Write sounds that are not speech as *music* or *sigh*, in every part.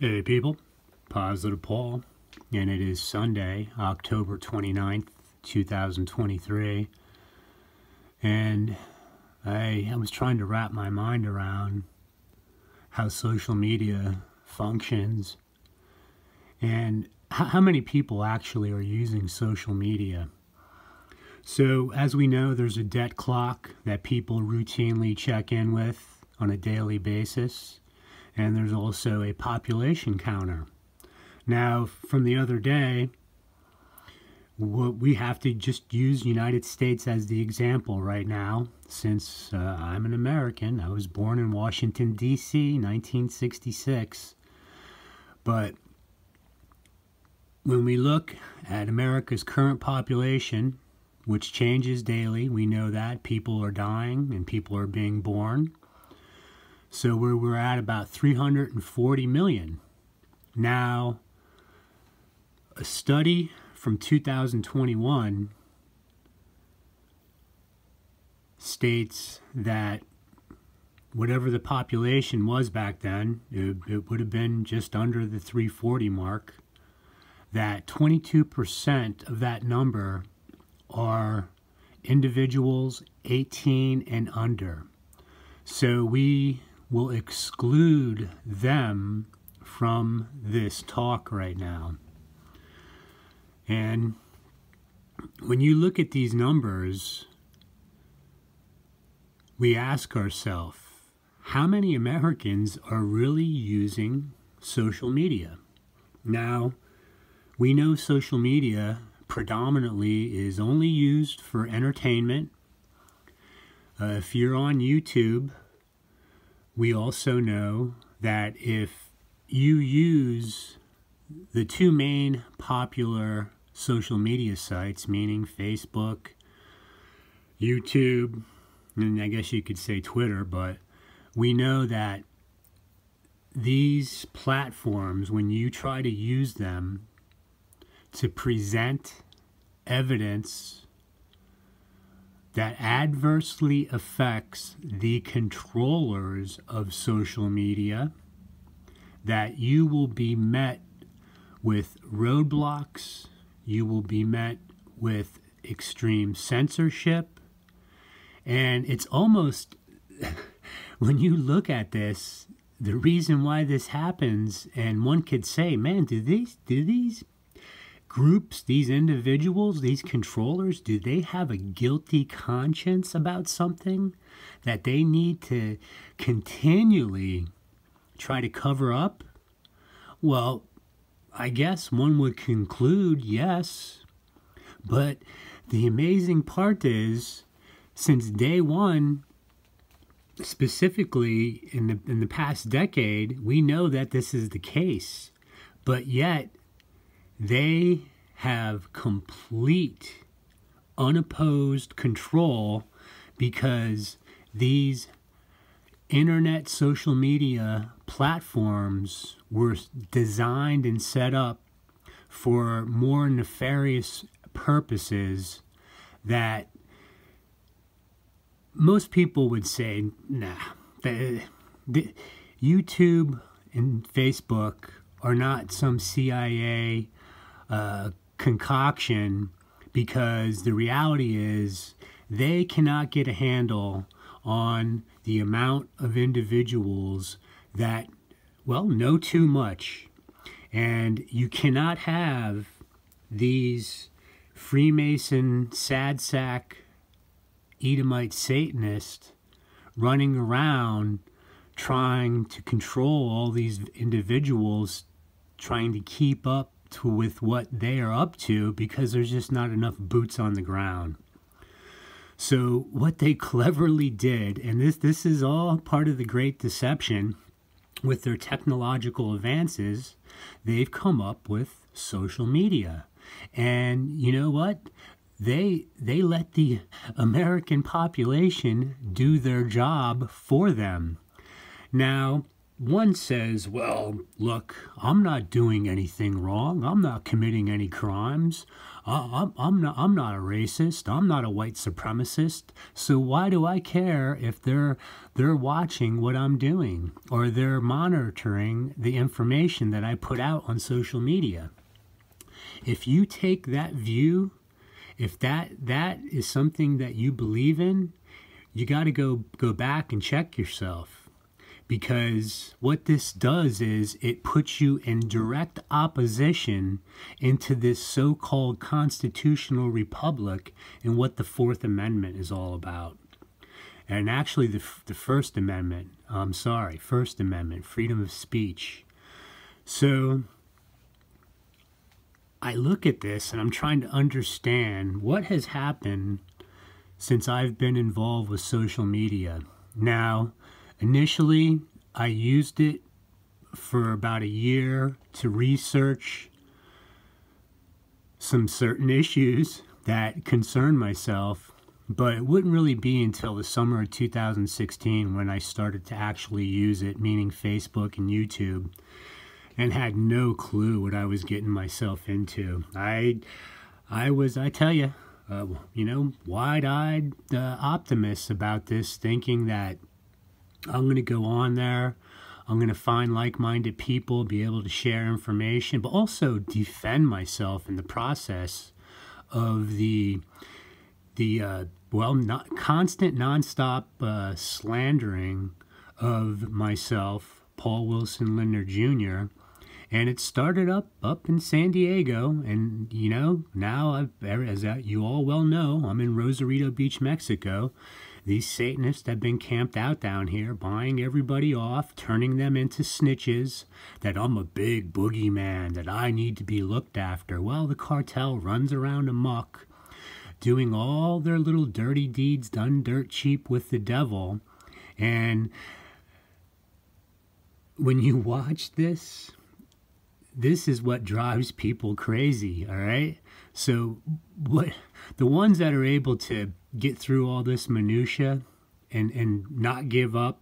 Hey people, Positive Paul, and it is Sunday, October 29th, 2023. And I, I was trying to wrap my mind around how social media functions and how, how many people actually are using social media. So, as we know, there's a debt clock that people routinely check in with on a daily basis and there's also a population counter. Now, from the other day, what we have to just use United States as the example right now, since uh, I'm an American. I was born in Washington, D.C., 1966. But when we look at America's current population, which changes daily, we know that people are dying and people are being born. So we're, we're at about 340 million. Now, a study from 2021 states that whatever the population was back then, it, it would have been just under the 340 mark, that 22% of that number are individuals 18 and under. So we will exclude them from this talk right now. And when you look at these numbers, we ask ourselves, how many Americans are really using social media? Now, we know social media predominantly is only used for entertainment. Uh, if you're on YouTube, we also know that if you use the two main popular social media sites, meaning Facebook, YouTube, and I guess you could say Twitter, but we know that these platforms, when you try to use them to present evidence that adversely affects the controllers of social media, that you will be met with roadblocks, you will be met with extreme censorship, and it's almost, *laughs* when you look at this, the reason why this happens, and one could say, man, do these do these groups, these individuals, these controllers, do they have a guilty conscience about something that they need to continually try to cover up? Well, I guess one would conclude yes. But the amazing part is, since day one, specifically in the in the past decade, we know that this is the case. But yet they have complete, unopposed control because these internet social media platforms were designed and set up for more nefarious purposes that most people would say, nah, the, the, YouTube and Facebook are not some CIA concoction because the reality is they cannot get a handle on the amount of individuals that, well, know too much. And you cannot have these Freemason, sad sack, Edomite Satanists running around trying to control all these individuals, trying to keep up with what they are up to because there's just not enough boots on the ground. So what they cleverly did, and this this is all part of the great deception with their technological advances, they've come up with social media. And you know what? They they let the American population do their job for them. Now, one says, well, look, I'm not doing anything wrong. I'm not committing any crimes. I'm, I'm, not, I'm not a racist. I'm not a white supremacist. So why do I care if they're, they're watching what I'm doing or they're monitoring the information that I put out on social media? If you take that view, if that, that is something that you believe in, you got to go, go back and check yourself because what this does is it puts you in direct opposition into this so called constitutional republic and what the Fourth Amendment is all about. And actually, the, the First Amendment, I'm sorry, First Amendment, freedom of speech. So I look at this and I'm trying to understand what has happened since I've been involved with social media. Now, Initially, I used it for about a year to research some certain issues that concerned myself, but it wouldn't really be until the summer of 2016 when I started to actually use it, meaning Facebook and YouTube, and had no clue what I was getting myself into. I, I was, I tell you, uh, you know, wide-eyed uh, optimist about this, thinking that I'm going to go on there. I'm going to find like minded people, be able to share information, but also defend myself in the process of the, the uh, well, not, constant, nonstop uh, slandering of myself, Paul Wilson Lindner Jr., and it started up up in San Diego, and you know now, I've, as you all well know, I'm in Rosarito Beach, Mexico, these Satanists have been camped out down here, buying everybody off, turning them into snitches, that I'm a big boogeyman, that I need to be looked after. Well, the cartel runs around amok, doing all their little dirty deeds done dirt cheap with the devil. And when you *laughs* watch this, this is what drives people crazy, all right? So what the ones that are able to get through all this minutia and and not give up,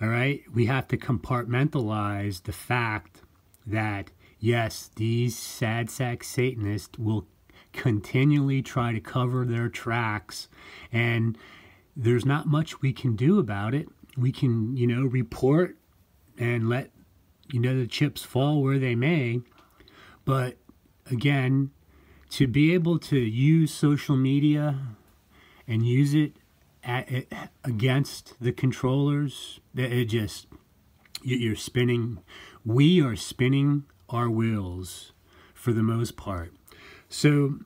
all right? We have to compartmentalize the fact that yes, these sad sack Satanists will continually try to cover their tracks and there's not much we can do about it. We can, you know, report and let you know the chips fall where they may, but again, to be able to use social media and use it at, against the controllers, it just you're spinning. We are spinning our wheels for the most part. So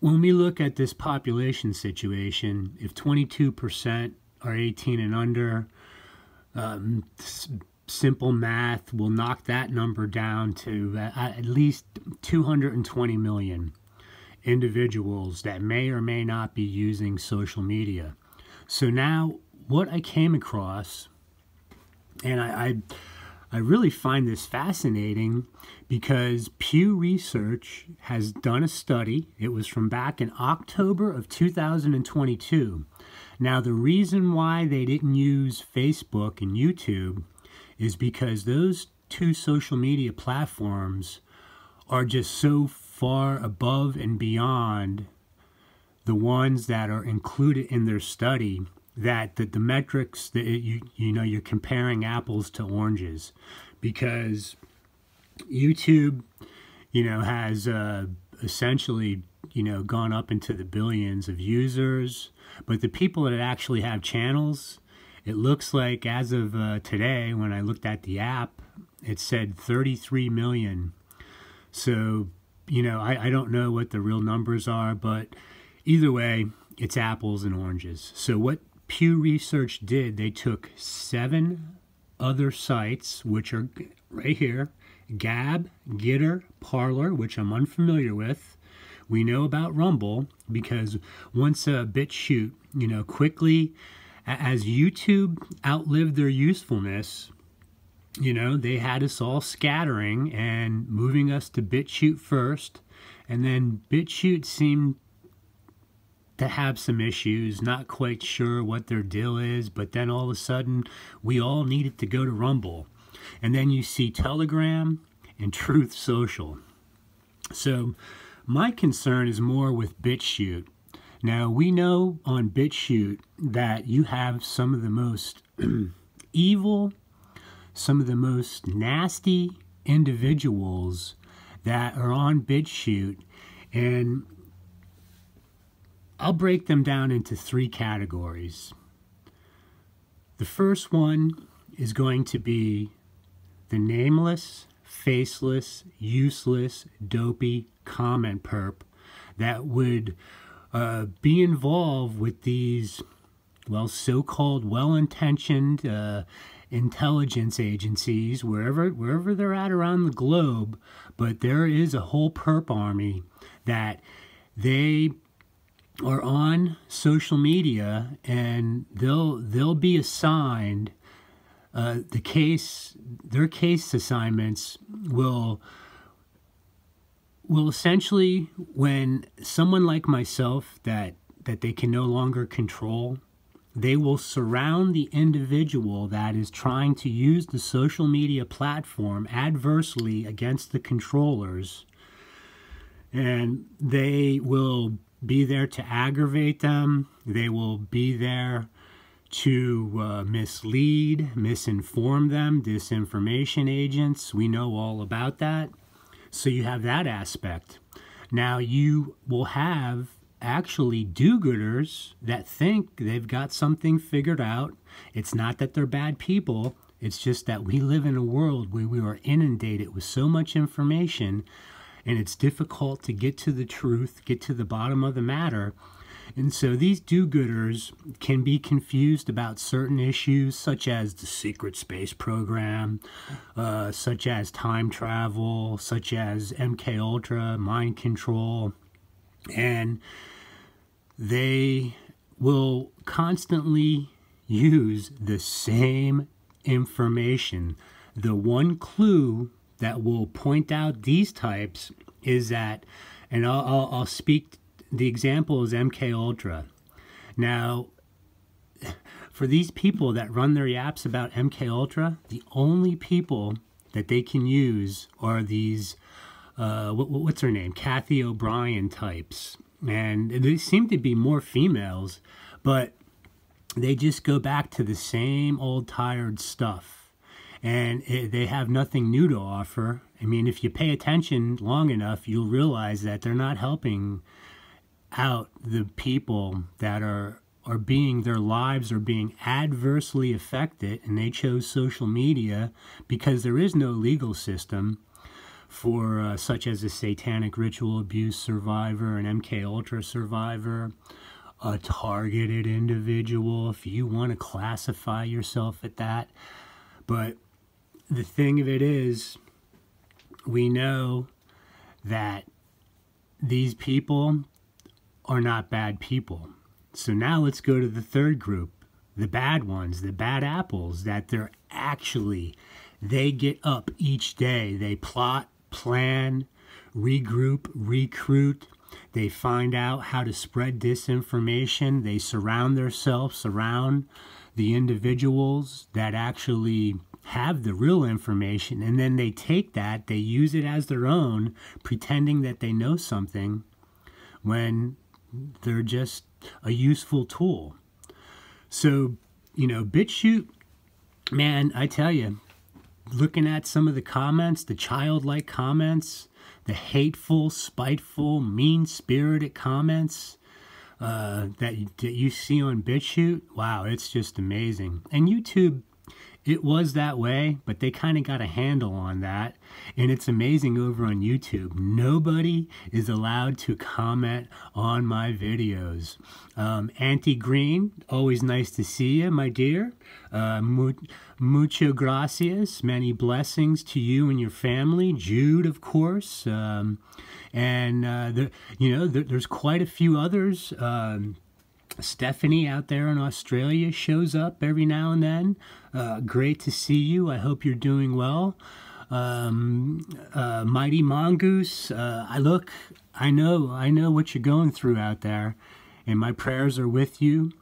when we look at this population situation, if 22% are 18 and under, um, simple math will knock that number down to uh, at least 220 million individuals that may or may not be using social media. So now, what I came across, and I, I, I really find this fascinating because Pew Research has done a study. It was from back in October of 2022. Now, the reason why they didn't use Facebook and YouTube is because those two social media platforms are just so far above and beyond the ones that are included in their study that the, the metrics that you you know you're comparing apples to oranges because YouTube you know has uh, essentially you know gone up into the billions of users but the people that actually have channels it looks like as of uh, today, when I looked at the app, it said 33 million. So, you know, I, I don't know what the real numbers are, but either way, it's apples and oranges. So, what Pew Research did, they took seven other sites, which are right here Gab, Gettr, Parler, which I'm unfamiliar with. We know about Rumble because once a BitChute, you know, quickly as YouTube outlived their usefulness, you know, they had us all scattering and moving us to BitChute first, and then BitChute seemed to have some issues, not quite sure what their deal is, but then all of a sudden we all needed to go to Rumble. And then you see Telegram and Truth Social. So my concern is more with BitChute. Now we know on BitChute that you have some of the most *clears throat* evil, some of the most nasty individuals that are on BitChute and I'll break them down into three categories. The first one is going to be the nameless, faceless, useless, dopey comment perp that would uh, be involved with these, well, so called well intentioned uh, intelligence agencies, wherever, wherever they're at around the globe. But there is a whole perp army that they are on social media and they'll they'll be assigned uh, the case their case assignments will will essentially when someone like myself that that they can no longer control they will surround the individual that is trying to use the social media platform adversely against the controllers and they will be there to aggravate them. They will be there to uh, mislead, misinform them, disinformation agents. We know all about that. So you have that aspect. Now you will have actually do-gooders that think they've got something figured out. It's not that they're bad people. It's just that we live in a world where we are inundated with so much information and it's difficult to get to the truth, get to the bottom of the matter. And so these do gooders can be confused about certain issues, such as the secret space program, uh, such as time travel, such as MK Ultra, mind control, and they will constantly use the same information. The one clue that will point out these types is that, and I'll, I'll, I'll speak, the example is MK Ultra. Now, for these people that run their apps about MK Ultra, the only people that they can use are these, uh, what, what's her name, Cathy O'Brien types, and they seem to be more females, but they just go back to the same old tired stuff. And it, they have nothing new to offer. I mean, if you pay attention long enough, you'll realize that they're not helping out the people that are are being their lives are being adversely affected and they chose social media because there is no legal system for uh, such as a satanic ritual abuse survivor an mk ultra survivor a targeted individual if you want to classify yourself at that but the thing of it is, we know that these people are not bad people. So now let's go to the third group, the bad ones, the bad apples, that they're actually, they get up each day. They plot, plan, regroup, recruit. They find out how to spread disinformation. They surround themselves around the individuals that actually have the real information and then they take that, they use it as their own, pretending that they know something when they're just a useful tool. So, you know, BitChute, man, I tell you, looking at some of the comments, the childlike comments, the hateful, spiteful, mean spirited comments uh, that, that you see on BitChute, wow, it's just amazing. And YouTube it was that way, but they kind of got a handle on that. And it's amazing over on YouTube. Nobody is allowed to comment on my videos. Um, Auntie Green, always nice to see you, my dear. Uh, mucho gracias. Many blessings to you and your family. Jude, of course. Um, and, uh, the, you know, there's quite a few others. Um, Stephanie out there in Australia shows up every now and then. Uh, great to see you. I hope you're doing well. Um, uh, Mighty Mongoose, uh, I look, I know, I know what you're going through out there, and my prayers are with you.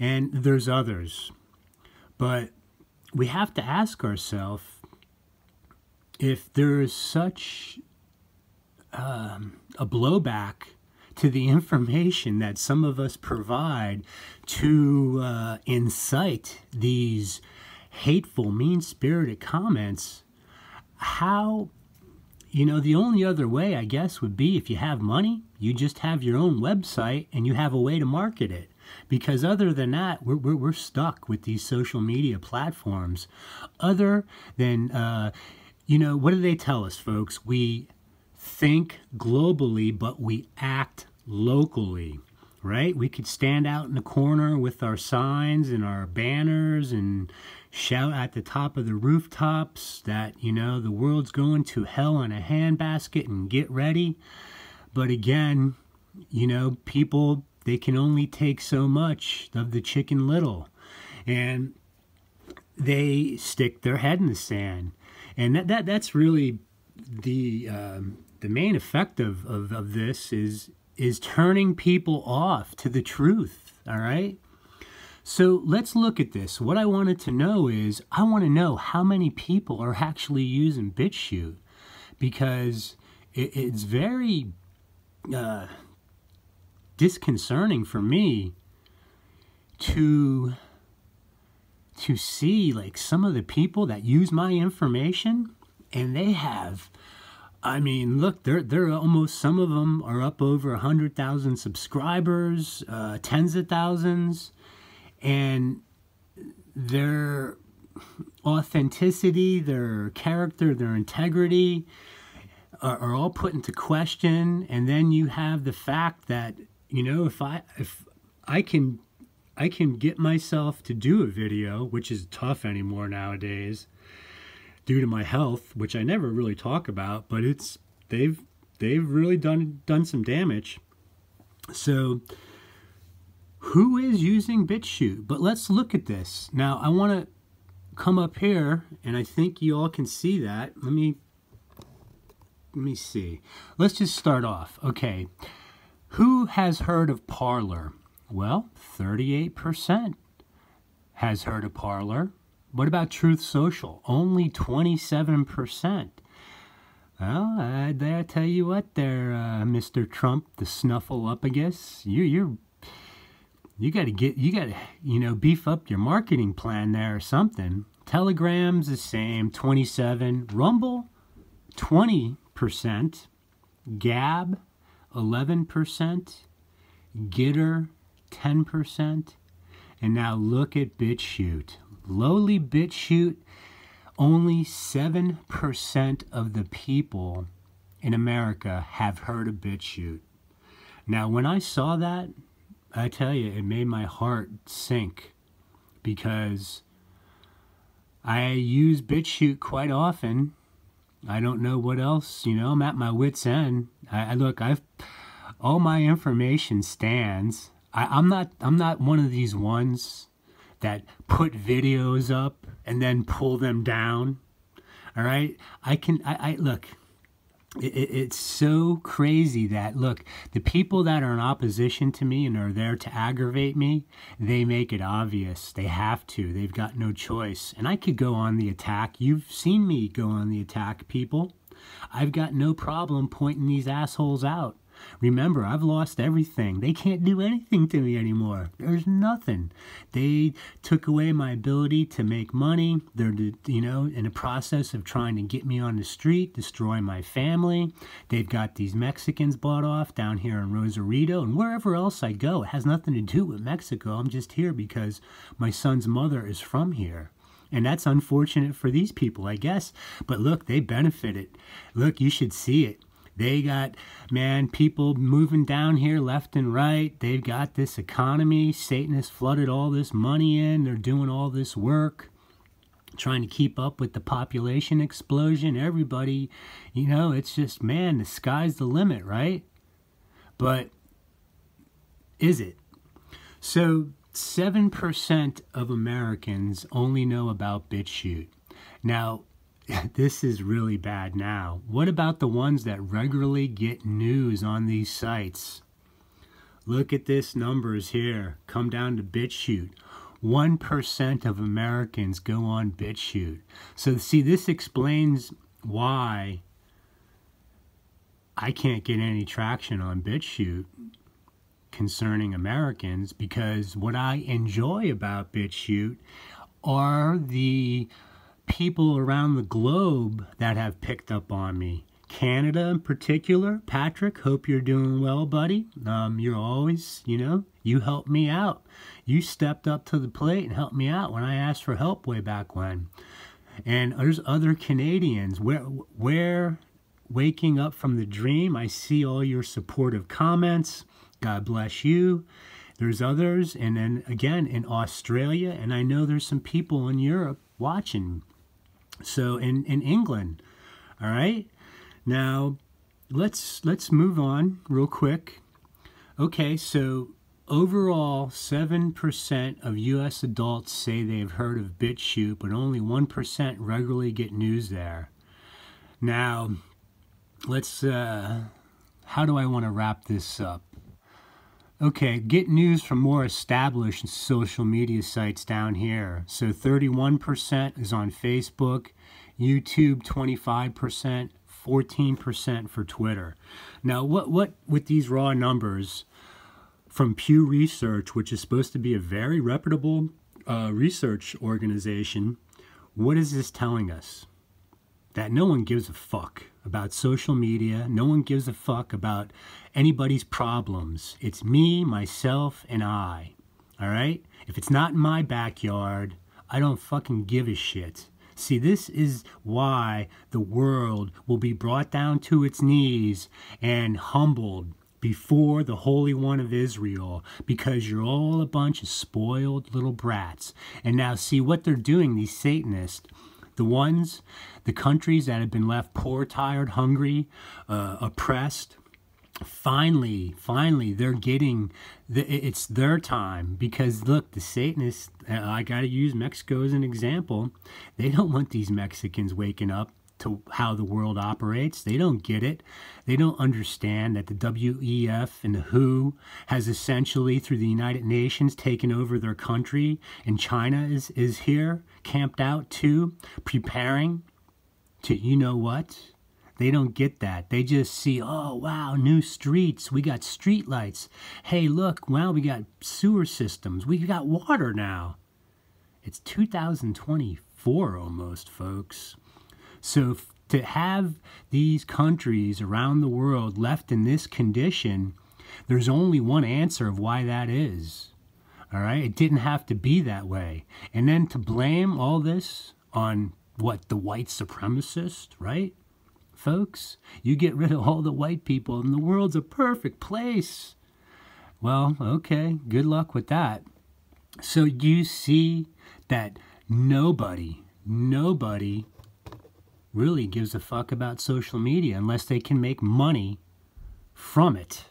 And there's others. But we have to ask ourselves if there is such um, a blowback to the information that some of us provide to uh, incite these hateful, mean spirited comments, how, you know, the only other way, I guess, would be if you have money, you just have your own website and you have a way to market it. Because other than that, we're, we're, we're stuck with these social media platforms. Other than, uh, you know, what do they tell us, folks? We think globally, but we act locally, right? We could stand out in the corner with our signs and our banners and shout at the top of the rooftops that, you know, the world's going to hell in a handbasket and get ready. But again, you know, people, they can only take so much of the chicken little. And they stick their head in the sand. And that, that that's really the um, the main effect of, of, of this is is turning people off to the truth. All right. So let's look at this. What I wanted to know is I want to know how many people are actually using BitChute because it, it's very uh, disconcerting for me to to see like some of the people that use my information and they have I mean, look, they're they're almost some of them are up over a hundred thousand subscribers, uh, tens of thousands, and their authenticity, their character, their integrity are, are all put into question. And then you have the fact that you know if I if I can I can get myself to do a video, which is tough anymore nowadays due to my health, which I never really talk about, but it's they've they've really done done some damage. So who is using BitChute? But let's look at this. Now I want to come up here and I think you all can see that. Let me let me see. Let's just start off. Okay. Who has heard of Parler? Well, 38% has heard of Parler. What about Truth Social? Only 27%. Well, I, I tell you what there, uh, Mr. Trump, the snuffle up, I guess. You, you're, you got to get, you got to, you know, beef up your marketing plan there or something. Telegram's the same, 27. Rumble, 20%. Gab, 11%. Gettr, 10%. And now look at BitChute lowly BitChute, only 7% of the people in America have heard of BitChute. Now, when I saw that, I tell you, it made my heart sink because I use BitChute quite often. I don't know what else, you know, I'm at my wit's end. I, I look, I've all my information stands. I, I'm not I'm not one of these ones that put videos up and then pull them down. All right, I can. I, I look. It, it, it's so crazy that look the people that are in opposition to me and are there to aggravate me they make it obvious they have to they've got no choice and i could go on the attack you've seen me go on the attack people i've got no problem pointing these assholes out Remember, I've lost everything. They can't do anything to me anymore. There's nothing. They took away my ability to make money. They're, you know, in the process of trying to get me on the street, destroy my family. They've got these Mexicans bought off down here in Rosarito and wherever else I go. It has nothing to do with Mexico. I'm just here because my son's mother is from here. And that's unfortunate for these people, I guess. But look, they benefited. Look, you should see it. They got, man, people moving down here left and right. They've got this economy. Satan has flooded all this money in. They're doing all this work, trying to keep up with the population explosion. Everybody, you know, it's just, man, the sky's the limit, right? But is it? So 7% of Americans only know about BitChute. Now, *laughs* this is really bad now. What about the ones that regularly get news on these sites? Look at this numbers here. Come down to BitChute. 1% of Americans go on BitChute. So see, this explains why I can't get any traction on BitChute concerning Americans because what I enjoy about BitChute are the people around the globe that have picked up on me. Canada in particular, Patrick, hope you're doing well, buddy. Um, you're always, you know, you helped me out. You stepped up to the plate and helped me out when I asked for help way back when. And there's other Canadians where where waking up from the dream, I see all your supportive comments. God bless you. There's others, and then again in Australia, and I know there's some people in Europe watching. So in, in England, all right. Now let's let's move on real quick. Okay, so overall, seven percent of U.S. adults say they've heard of BitChute, but only one percent regularly get news there. Now, let's. Uh, how do I want to wrap this up? Okay, get news from more established social media sites down here. So 31% is on Facebook, YouTube 25%, 14% for Twitter. Now, what what with these raw numbers from Pew Research, which is supposed to be a very reputable uh, research organization, what is this telling us? That no one gives a fuck about social media. No one gives a fuck about anybody's problems. It's me, myself, and I. All right? If it's not in my backyard, I don't fucking give a shit. See, this is why the world will be brought down to its knees and humbled before the Holy One of Israel because you're all a bunch of spoiled little brats. And now, see what they're doing, these Satanists the ones, the countries that have been left poor, tired, hungry, uh, oppressed, finally, finally, they're getting, the, it's their time because look, the Satanists, I got to use Mexico as an example. They don't want these Mexicans waking up to how the world operates. They don't get it. They don't understand that the WEF and the WHO has essentially, through the United Nations, taken over their country, and China is, is here, camped out too, preparing to, you know what? They don't get that. They just see, oh, wow, new streets. We got street lights. Hey, look, wow, we got sewer systems. We got water now. It's 2024 almost, folks. So to have these countries around the world left in this condition, there's only one answer of why that is. All right, it didn't have to be that way. And then to blame all this on what the white supremacist, right? Folks, you get rid of all the white people and the world's a perfect place. Well, okay, good luck with that. So you see that nobody, nobody really gives a fuck about social media unless they can make money from it.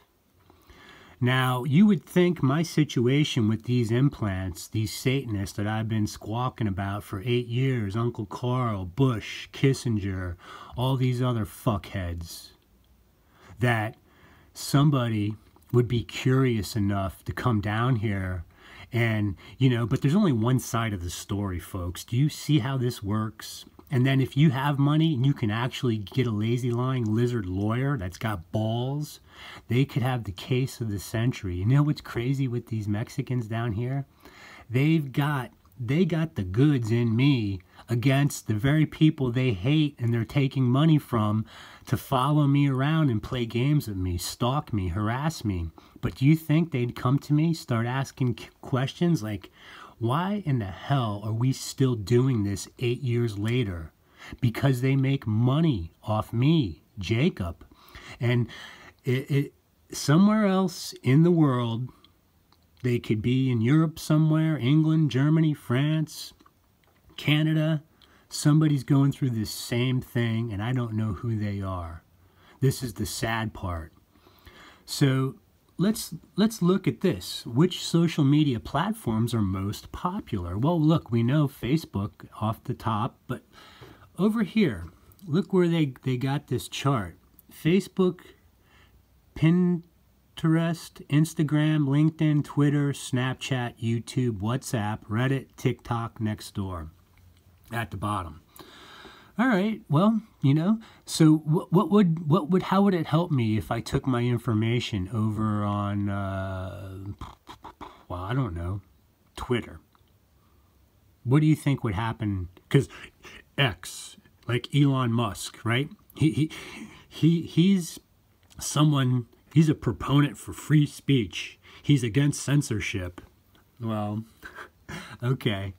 Now, you would think my situation with these implants, these Satanists that I've been squawking about for eight years, Uncle Carl, Bush, Kissinger, all these other fuckheads, that somebody would be curious enough to come down here and, you know, but there's only one side of the story, folks. Do you see how this works? And then if you have money and you can actually get a lazy lying lizard lawyer that's got balls, they could have the case of the century. You know what's crazy with these Mexicans down here? They've got they got the goods in me against the very people they hate and they're taking money from to follow me around and play games with me, stalk me, harass me. But do you think they'd come to me, start asking questions like, why in the hell are we still doing this eight years later? Because they make money off me, Jacob. And it, it, somewhere else in the world, they could be in Europe somewhere, England, Germany, France, Canada. Somebody's going through this same thing, and I don't know who they are. This is the sad part. So let's let's look at this. Which social media platforms are most popular? Well, look, we know Facebook off the top, but over here, look where they, they got this chart. Facebook Pinterest, Instagram, LinkedIn, Twitter, Snapchat, YouTube, WhatsApp, Reddit, TikTok, Nextdoor at the bottom. All right. Well, you know, so what, what would what would how would it help me if I took my information over on uh, well, I don't know, Twitter? What do you think would happen? Because X, like Elon Musk, right? He he he he's someone. He's a proponent for free speech. He's against censorship. Well, *laughs* okay.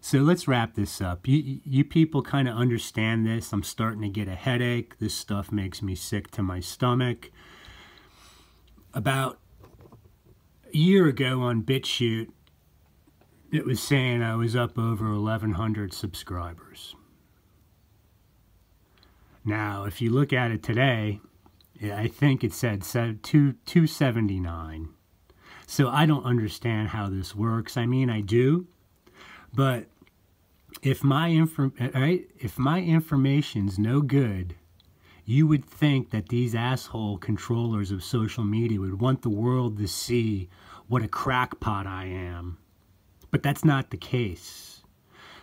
So let's wrap this up. You, you people kind of understand this. I'm starting to get a headache. This stuff makes me sick to my stomach. About a year ago on BitChute, it was saying I was up over 1,100 subscribers. Now, if you look at it today, I think it said 279. So I don't understand how this works. I mean, I do, but if my info, right, if my information's no good, you would think that these asshole controllers of social media would want the world to see what a crackpot I am. But that's not the case.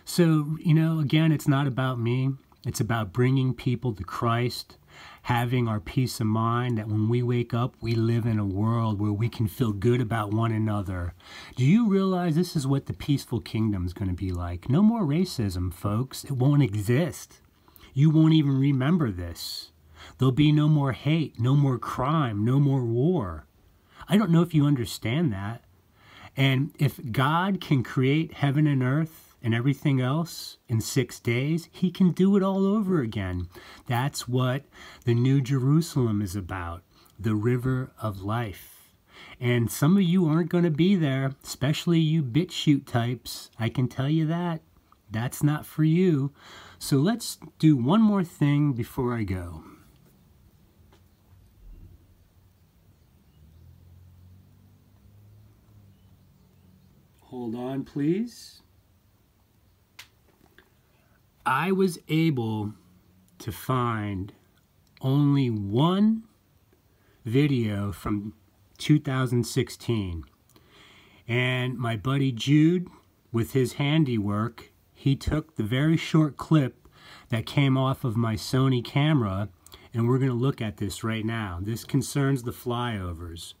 So, you know, again, it's not about me. It's about bringing people to Christ, having our peace of mind that when we wake up, we live in a world where we can feel good about one another. Do you realize this is what the peaceful kingdom is going to be like? No more racism, folks. It won't exist. You won't even remember this. There'll be no more hate, no more crime, no more war. I don't know if you understand that. And if God can create heaven and earth, and everything else in six days, he can do it all over again. That's what the New Jerusalem is about the river of life. And some of you aren't going to be there, especially you BitChute types. I can tell you that. That's not for you. So let's do one more thing before I go. Hold on, please. I was able to find only one video from 2016. And my buddy Jude, with his handiwork, he took the very short clip that came off of my Sony camera, and we're going to look at this right now. This concerns the flyovers.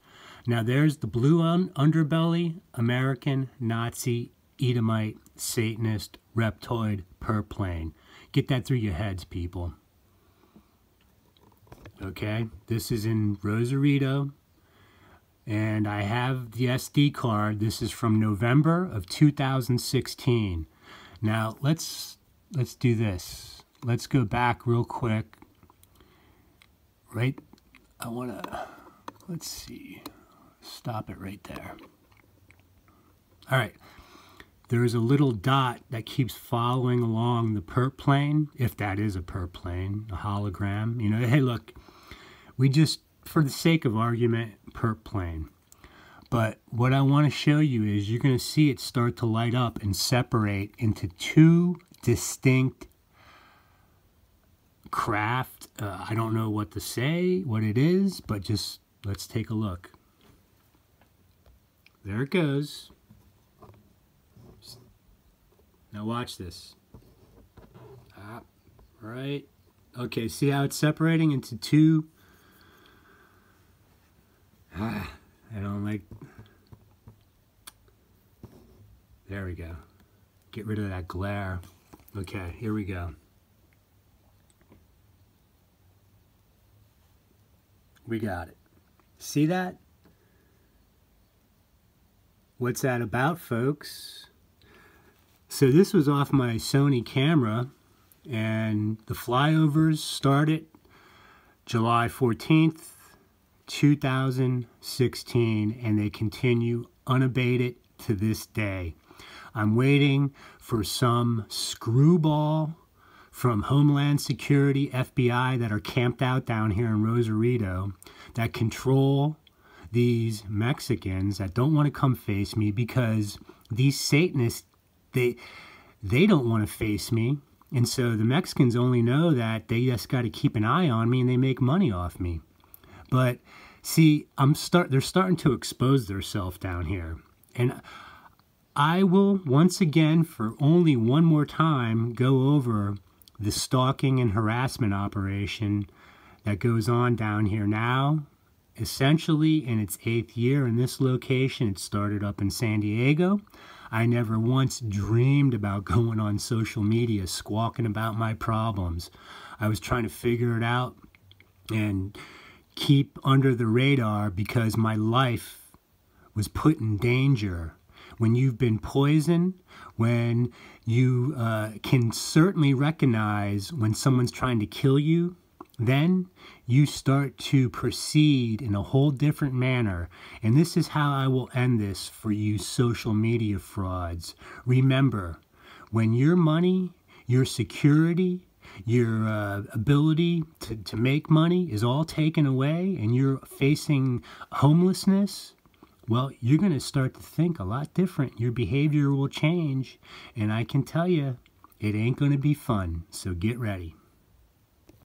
Now, there's the blue un underbelly, American, Nazi, Edomite, Satanist, reptoid, perp plane. Get that through your heads, people. Okay, this is in Rosarito, and I have the SD card. This is from November of 2016. Now let's let's do this. Let's go back real quick. Right, I want to. Let's see. Stop it right there. All right there is a little dot that keeps following along the perp plane, if that is a perp plane, a hologram. You know, hey, look, we just, for the sake of argument, perp plane. But what I want to show you is you're going to see it start to light up and separate into two distinct craft. Uh, I don't know what to say, what it is, but just let's take a look. There it goes. Now watch this. Ah, right. Okay, see how it's separating into two? Ah, I don't like... There we go. Get rid of that glare. Okay, here we go. We got it. See that? What's that about, folks? So this was off my Sony camera and the flyovers started July 14th, 2016 and they continue unabated to this day. I'm waiting for some screwball from Homeland Security, FBI that are camped out down here in Rosarito that control these Mexicans that don't want to come face me because these Satanists they they don't want to face me. And so the Mexicans only know that they just got to keep an eye on me and they make money off me. But See, I'm start they're starting to expose themselves down here. And I will once again for only one more time go over the stalking and harassment operation that goes on down here now. Essentially in its eighth year in this location, it started up in San Diego. I never once dreamed about going on social media squawking about my problems. I was trying to figure it out and keep under the radar because my life was put in danger. When you've been poisoned, when you uh, can certainly recognize when someone's trying to kill you, then you start to proceed in a whole different manner. And this is how I will end this for you social media frauds. Remember, when your money, your security, your uh, ability to, to make money is all taken away and you're facing homelessness, well, you're going to start to think a lot different. Your behavior will change. And I can tell you, it ain't going to be fun. So get ready.